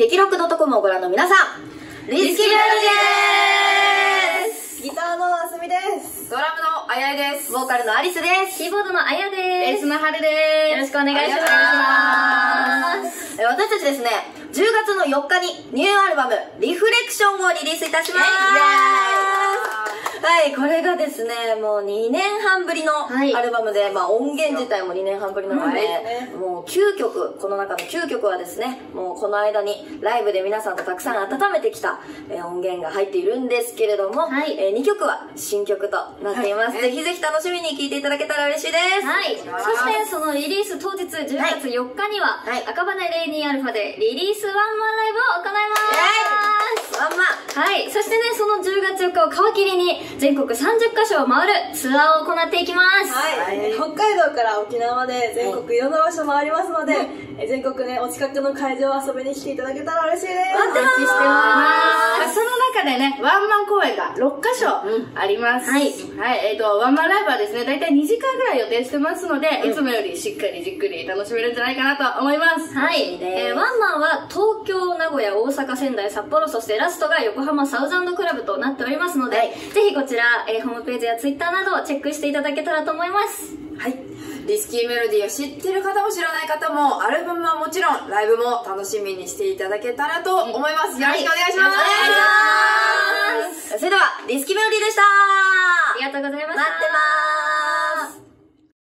激録 .com をご覧の皆さん、リスキーメロディですギターのあすみですドラムのあやいです。ボーカルのアリスです。キーボードのあやベースです。のはるです。よろしくお願いしますえ私たちですね、10月の4日にニューアルバム、リフレクションをリリースいたします。はい、これがですね、もう2年半ぶりのはいアルバムで、まあ音源自体も2年半ぶりなので、はいもう9曲、この中の9曲はですね、もうこの間にライブで皆さんとたくさん温めてきた、えー音源が入っているんですけれども、はいえ2曲は新曲となっています。はいぜひぜひ楽しみに聴いていただけたら嬉しいです。はい。そして、そのリリース当日、10月4日には、はい赤羽レイニーアルファでリリースワンマンライブを行います。ワンマンはい。そしてね、その10月4日を皮切りに、全国30カ所を回るツアーを行っていきます。はい、えー北海道から沖縄まで全国いろんな場所回りますので、えー全国ねお近くの会場遊びに来ていただけたら嬉しいです。待ってます中でね、ワンマン公演が6カ所あります。はいはい。えっ、と、ワンマンライブはですね、だいたい2時間ぐらい予定してますので、いつもよりしっかりじっくり楽しめるんじゃないかなと思います。はい。えーワンマンは東京、名古屋、大阪、仙台、札幌、そしてラストが横浜サウザンドクラブとなっておりますので、はいぜひこちら、えーホームページやツイッターなどをチェックしていただけたらと思います。はい。リスキーメロディーを知ってる方も知らない方も、アルバムはもちろん、ライブも楽しみにしていただけたらと思います。よろしくお願いします。お願いしますそれでは、リスキーメロディーでしたありがとうございました。待ってます